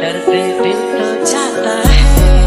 डर पे दिल तो जाता है।